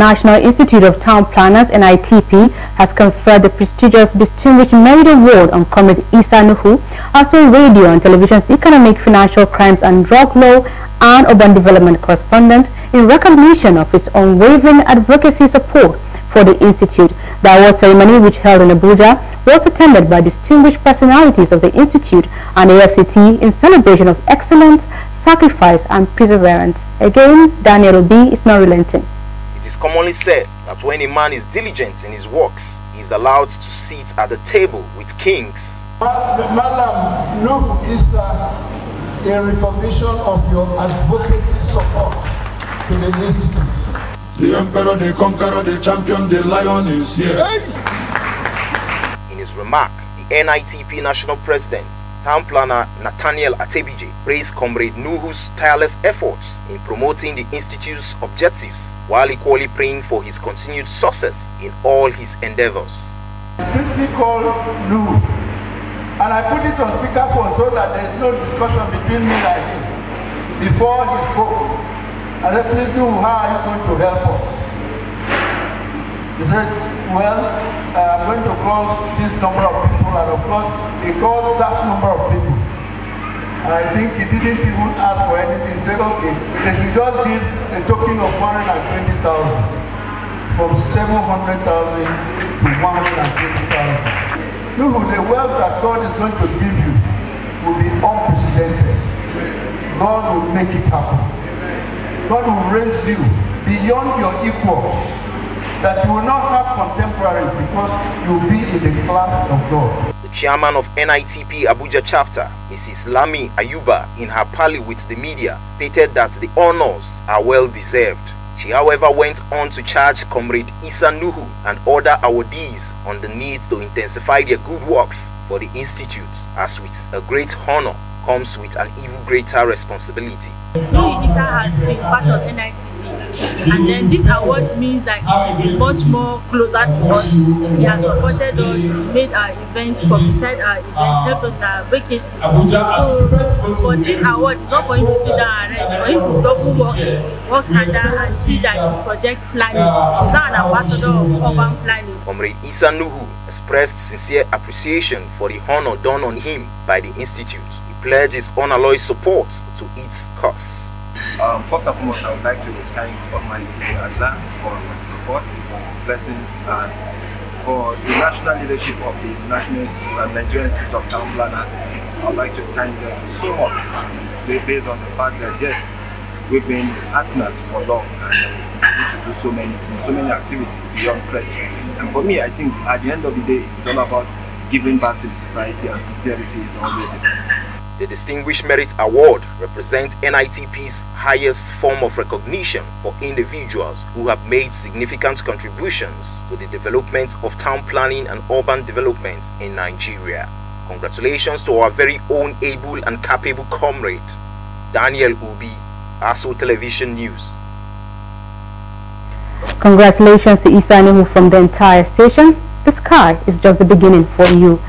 National Institute of Town Planners NITP has conferred the prestigious Distinguished Merit Award on Comrade Isa Nuhu Aso radio and television's economic, financial crimes and drug law and urban development correspondent in recognition of his unwavering advocacy support for the institute. The award ceremony, which held in Abuja, was attended by distinguished personalities of the institute and AFCT in celebration of excellence, sacrifice and perseverance. Again, Daniel Obi is not relenting. It is commonly said that when a man is diligent in his works, he is allowed to sit at the table with kings. Madam Luke is uh, a recognition of your advocacy support to the institute. The emperor, the conqueror, the champion, the lion is here. In his remark, the NITP national president Town planner Nathaniel Atebije praised Comrade Nuhu's tireless efforts in promoting the Institute's objectives while equally praying for his continued success in all his endeavors. Simply called Nuhu and I put it on speakerphone so that there is no discussion between me and him. Before he spoke, I said, please Nuhu, how are you going to help us? He said, well, I'm going to call this number of people, and of course, he called that number of people. And I think he didn't even ask for anything. He said, okay, they should just give a token of 120,000 from 700,000 to 120,000. Look, the wealth that God is going to give you will be unprecedented. God will make it happen. God will raise you beyond your equals that you will not have contemporaries because you will be in the class of God. The chairman of NITP Abuja chapter, Mrs. Lami Ayuba, in her parley with the media, stated that the honors are well deserved. She however went on to charge Comrade Isa Nuhu and other awardees on the need to intensify their good works for the institute as with a great honor comes with an even greater responsibility. Isa has been part of NITP and then this award means that he is much more closer to us. He has supported us, made our events, publicized our events, helped us with our vacancy. So for this award, it's not for him to sit down and write, for him to double work, work harder and see that he projects planning. He's not an ambassador of urban planning. Comrade Isa Nuhu expressed sincere appreciation for the honor done on him by the Institute. He pledged his unalloyed support to its cause. Um, first and foremost, I would like to thank Almighty Allah for His support, His blessings, and for the national leadership of the National uh, Nigerian Institute of Town Planners. I would like to thank them so much, based on the fact that yes, we've been partners for long and we need to do so many things, so many activities beyond press briefings. And for me, I think at the end of the day, it is all about giving back to the society, and sincerity is always the best. The Distinguished Merit Award represents NITP's highest form of recognition for individuals who have made significant contributions to the development of town planning and urban development in Nigeria. Congratulations to our very own able and capable comrade, Daniel Obi, ASO Television News. Congratulations to Isa from the entire station. The sky is just the beginning for you.